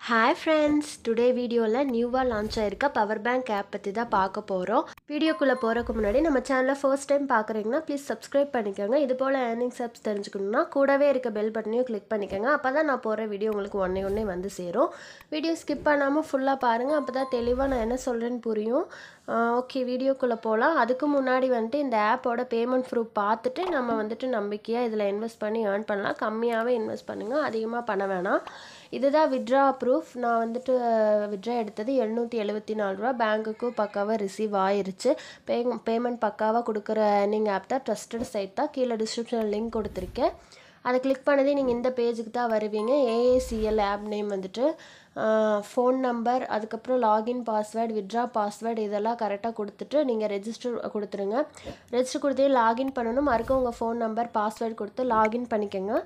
Hi friends today வீடியோவில் நியூவாக launch ஆயிருக்க பவர் பேங்க் ஆப் பற்றி தான் பார்க்க போகிறோம் வீடியோக்குள்ளே போகிறக்கு முன்னாடி நம்ம சேனலை ஃபர்ஸ்ட் டைம் பார்க்குறீங்கன்னா ப்ளீஸ் சப்ஸ்கிரைப் பண்ணிக்கோங்க. இது போல் ஏர்னிங்ஸ் ஆப்ஸ் தெரிஞ்சுக்கணுன்னா கூடவே இருக்க பெல் பட்டனையும் கிளிக் பண்ணிக்கோங்க. அப்போ தான் நான் போகிற வீடியோ உங்களுக்கு ஒன்றே ஒன்றே வந்து சேரும். வீடியோ ஸ்கிப் பண்ணாமல் ஃபுல்லாக பாருங்கள் அப்போ தான் தெளிவாக நான் என்ன சொல்கிறேன்னு புரியும். ஓகே வீடியோக்குள்ளே போகலாம் அதுக்கு முன்னாடி வந்துட்டு இந்த ஆப்போட பேமெண்ட் ப்ரூஃப் பார்த்துட்டு நம்ம வந்துட்டு நம்பிக்கையாக இதில் இன்வெஸ்ட் பண்ணி ஏர்ன் பண்ணலாம். கம்மியாகவே இன்வெஸ்ட் பண்ணுங்கள் அதிகமாக பண்ண வேணாம். இதுதான் விட்ரா ப்ரூஃப் நான் வந்துட்டு விட்ரா எடுத்தது எழுநூற்றி எழுபத்தி நாலு ரூபா. பேங்க்குக்கும் பக்காவாக ரிசீவ் ஆயிருச்சு. பே பேமெண்ட் பக்காவாக கொடுக்குற ஏர்னிங் ஆப் தான். ட்ரஸ்டட் சைட் தான். கீழே டிஸ்கிரிப்ஷனில் லிங்க் கொடுத்துருக்கேன். அதை கிளிக் பண்ணதே நீங்கள் இந்த பேஜுக்கு தான் வருவீங்க. ஏஏசிஎல் ஆப் நேம் வந்துட்டு. ஃபோன் நம்பர் அதுக்கப்புறம் லாகின் பாஸ்வேர்டு விட்ரா பாஸ்வேர்டு இதெல்லாம் கரெக்டாக கொடுத்துட்டு நீங்கள் ரெஜிஸ்டர் கொடுத்துருங்க. ரெஜிஸ்டர் கொடுத்தே லாகின் பண்ணணும். மறுக்க உங்கள் ஃபோன் நம்பர் பாஸ்வேர்டு கொடுத்து லாகின் பண்ணிக்கோங்க.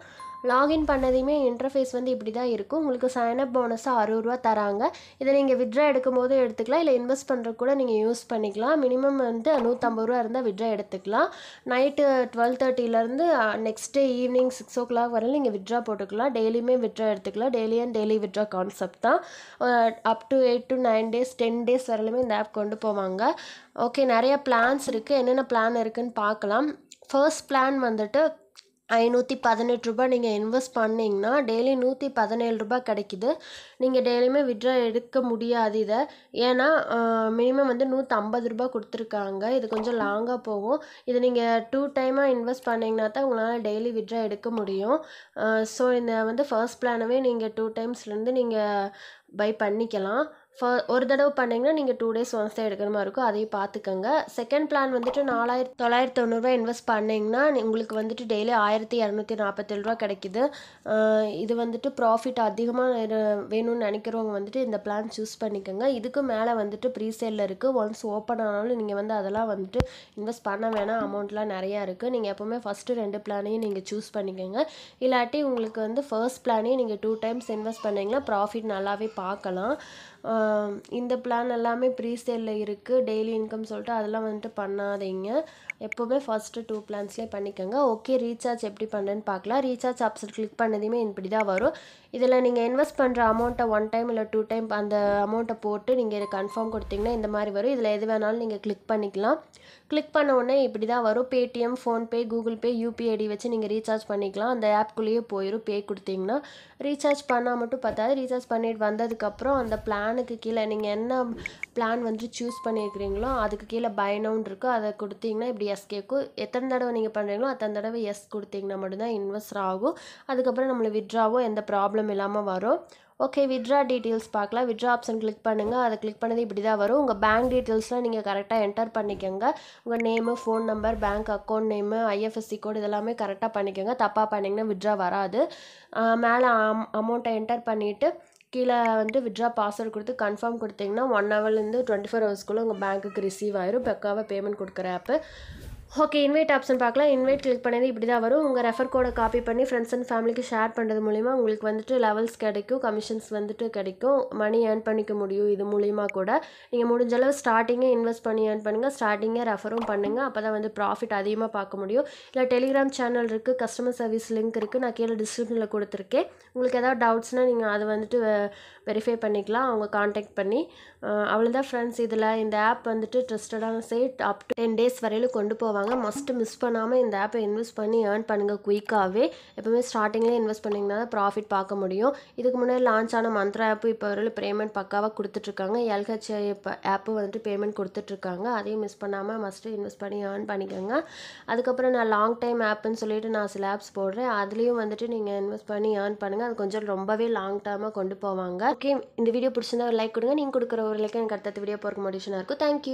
லாகின் பண்ணதையுமே இன்டர்ஃபேஸ் வந்து இப்படி தான் இருக்கும். உங்களுக்கு சைனப் போனஸாக அறுபது ரூபா தராங்க. இதை நீங்கள் விட்ரா எடுக்கும் போது எடுத்துக்கலாம். இல்லை இன்வெஸ்ட் பண்ணுறது கூட நீங்கள் யூஸ் பண்ணிக்கலாம். மினிமம் வந்து நூற்றம்பது ரூபா இருந்தால் விட்ரா எடுத்துக்கலாம். Night twelve தேர்ட்டிலேருந்து next day evening six o'clock வரையிலும் நீங்கள் விட்ரா போட்டுக்கலாம். டெய்லியுமே விட்ரா எடுத்துக்கலாம். Daily and daily withdraw concept தான். Up to eight to nine days ten days வரலுமே இந்த ஆப் கொண்டு போவாங்க. ஓகே நிறைய பிளான்ஸ் இருக்குது என்னென்ன பிளான் இருக்குதுன்னு பார்க்கலாம். ஃபர்ஸ்ட் பிளான் வந்துட்டு ஐநூற்றி பதினெட்டு ரூபாய் நீங்கள் இன்வெஸ்ட் பண்ணிங்கன்னா டெய்லி நூற்றி பதினேழு ரூபாய் கிடைக்குது. நீங்கள் டெய்லியுமே விட்ரா எடுக்க முடியாது இதை. ஏன்னா மினிமம் வந்து நூற்றம்பது ரூபாய் கொடுத்துருக்காங்க. இது கொஞ்சம் லாங்காக போகும். இது நீங்கள் டூ டைமாக இன்வெஸ்ட் பண்ணிங்கன்னா தான் உங்களால் டெய்லி விட்ரா எடுக்க முடியும். ஸோ இந்த வந்து ஃபர்ஸ்ட் பிளானவே நீங்கள் டூ டைம்ஸ்லேருந்து நீங்கள் பை பண்ணிக்கலாம். ஃப ஒரு தடவை பண்ணிங்கன்னா நீங்கள் டூ டேஸ் ஒன்ஸ் தான் எடுக்கிற மாதிரி இருக்கும். அதையும் பார்த்துக்கோங்க செகண்ட் பிளான் வந்துட்டு நாலாயிரத்தி தொள்ளாயிரத்தி தொண்ணூறுரூவா இன்வெஸ்ட் பண்ணிங்கன்னா உங்களுக்கு வந்துட்டு டெய்லி ஆயிரத்தி இரநூத்தி நாற்பத்தேழு ரூபா கிடைக்குது. இது வந்துட்டு ப்ராஃபிட் அதிகமாக வேணும்னு நினைக்கிறவங்க வந்துட்டு இந்த பிளான் சூஸ் பண்ணிக்கோங்க. இதுக்கு மேலே வந்துட்டு ப்ரீசேலில் இருக்குது ஒன்ஸ் ஓப்பன் ஆனாலும் நீங்கள் வந்து அதெல்லாம் வந்துட்டு இன்வெஸ்ட் பண்ண வேணாம். அமௌண்ட்லாம் நிறையா இருக்குது நீங்கள் எப்போவுமே ஃபஸ்ட்டு ரெண்டு பிளானையும் நீங்கள் சூஸ் பண்ணிக்கோங்க. இல்லாட்டி உங்களுக்கு வந்து ஃபர்ஸ்ட் பிளானையும் நீங்கள் டூ டைம்ஸ் இன்வெஸ்ட் பண்ணிங்கன்னா ப்ராஃபிட் நல்லாவே பார்க்கலாம். இந்த பிளான் எல்லாமே ப்ரீசேலில் இருக்குது டெய்லி இன்கம் சொல்லிட்டு அதெல்லாம் வந்துட்டு பண்ணாதீங்க. எப்போவுமே ஃபஸ்ட்டு டூ பிளான்ஸ்லேயே பண்ணிக்கோங்க. ஓகே ரீசார்ஜ் எப்படி பண்ணுறேன்னு பார்க்கலாம். ரீசார்ஜ் ஆப்ஷன் கிளிக் பண்ணதையுமே இப்படி தான் வரும். இதில் நீங்கள் இன்வெஸ்ட் பண்ணுற அமௌண்ட்டை ஒன் டைம் இல்லை டூ டைம் அந்த அமௌண்ட்டை போட்டு நீங்கள் இதை கன்ஃபார்ம் கொடுத்தீங்கன்னா இந்த மாதிரி வரும். இதில் எது வேணாலும் நீங்கள் கிளிக் பண்ணிக்கலாம். கிளிக் பண்ண உடனே இப்படி தான் வரும் Paytm PhonePe Google Pay UPI ID வச்சு நீங்கள் ரீசார்ஜ் பண்ணிக்கலாம். அந்த ஆப்குள்ளேயே போயிடும் பே கொடுத்தீங்கன்னா ரீசார்ஜ் பண்ணால் மட்டும் பார்த்தாது ரீசார்ஜ் பண்ணிட்டு வந்ததுக்கப்புறம் அந்த பிளானுக்கு அதுக்கு கீழே நீங்கள் என்ன பிளான் வந்து சூஸ் பண்ணியிருக்கிறீங்களோ அதுக்கு கீழே பயணம்னு இருக்கோ. அதை கொடுத்தீங்கன்னா இப்படி எஸ் கேட்கும். எத்தனை தடவை நீங்கள் பண்ணுறீங்களோ அத்தனை தடவை எஸ் கொடுத்தீங்கன்னா மட்டும்தான் இன்வெஸ்ட் ஆகும். அதுக்கப்புறம் நம்மளுக்கு விட்ராவோ எந்த ப்ராப்ளம் இல்லாமல் வரும். ஓகே விட்ரா டீட்டெயில்ஸ் பார்க்கலாம். விட்ரா ஆப்ஷன் கிளிக் பண்ணுங்கள் அதை கிளிக் பண்ணது இப்படி தான் வரும் உங்கள் பேங்க் டீட்டெயில்ஸ்லாம் நீங்கள் கரெக்டாக என்டர் பண்ணிக்கோங்க. உங்கள் name phone number bank account name IFSC code இதெல்லாமே கரெக்டாக பண்ணிக்கோங்க. தப்பாக பண்ணிங்கன்னா விட்ரா வராது. மேலே அமௌண்ட்டை என்டர் பண்ணிவிட்டு கீழே வந்து விட்ரா பாஸ்வேர்ட் கொடுத்து கன்ஃபார்ம் கொடுத்தீங்கன்னா ஒன் ஹவர்லேருந்து டுவெண்ட்டி ஃபோர் ஹவர்ஸ்க்குள்ளே உங்கள் பேங்க்குக்கு ரிசீவ் ஆயிரும். பெக்காவாக பேமெண்ட் கொடுக்குற ஆப்பு ஓகே இன்வைட் ஆப்ஷன் பார்க்கலாம். இன்வைட் கிளிக் பண்ணது இப்படி தான் வரும். உங்கள் ரெஃபர் கோடை காப்பி பண்ணி ஃப்ரெண்ட்ஸ் அண்ட் ஃபேமிலிக்கு ஷேர் பண்ணுறது மூலிமா உங்களுக்கு வந்துட்டு லெவல்ஸ் கிடைக்கும் கமிஷன்ஸ் வந்துட்டு கிடைக்கும். மணி ஏர்ன் பண்ணிக்க முடியும் இது மூலிமா கூட. நீங்கள் முடிஞ்ச அளவு ஸ்டார்டிங்கே இன்வெஸ்ட் பண்ணி ஏர்ன் பண்ணுங்கள் ஸ்டார்டிங்கே ரெஃபரும் பண்ணுங்கள் அப்போ தான் வந்து ப்ராஃபிட் அதிகமாக பார்க்க முடியும். இல்லை டெலிகிராம் சேனல் இருக்குது கஸ்டமர் சர்வீஸ் லிங்க் இருக்குது நான் கீழே டிஸ்கிரிப்ஷனில் கொடுத்துருக்கேன். உங்களுக்கு ஏதாவது டவுட்ஸ்னால் நீங்கள் அதை வந்துட்டு வெரிஃபை பண்ணிக்கலாம். அவங்க காண்டாக்ட் பண்ணி. அவ்வளோதான் ஃப்ரெண்ட்ஸ் இதில் இந்த ஆப் வந்துட்டு ட்ரஸ்டடான site up to ten days வரையிலும் கொண்டு போவாங்க. மஸ்ட்டு மிஸ் பண்ணாமல் இந்த ஆப்பை இன்வெஸ்ட் பண்ணி ஏர்ன் பண்ணுங்கள் குயிக்காகவே எப்போவுமே ஸ்டார்டிங்லேயே இன்வெஸ்ட் பண்ணிங்கன்னா தான் ப்ராஃபிட் பார்க்க முடியும். இதுக்கு முன்னாடி லான்ச் ஆன மந்த்ரா ஆப்பு இப்போ வரையிலும் பேமெண்ட் பக்காவாக கொடுத்துட்ருக்காங்க. எல்ஹெச்ஐ ஆப்பு வந்துட்டு பேமெண்ட் கொடுத்துட்ருக்காங்க. அதையும் மிஸ் பண்ணாமல் மஸ்ட்டு இன்வெஸ்ட் பண்ணி ஏர்ன் பண்ணிக்கோங்க. அதுக்கப்புறம் நான் லாங் டைம் ஆப்புன்னு சொல்லிட்டு நான் சில ஆப்ஸ் போடுறேன். அதுலேயும் வந்துட்டு நீங்கள் இன்வெஸ்ட் பண்ணி ஏர்ன் பண்ணுங்கள் அது கொஞ்சம் ரொம்பவே லாங் டேர்மாக கொண்டு போவாங்க. ஓகே இந்த வீடியோ பிடிச்சிருந்தா ஒரு லைக் கொடுங்க. நீங்கள் கொடுக்குற ஒரு லைக் எனக்கு அடுத்த வீடியோ போகிற மோட்டிவேஷனாக இருக்கும். தேங்க்யூ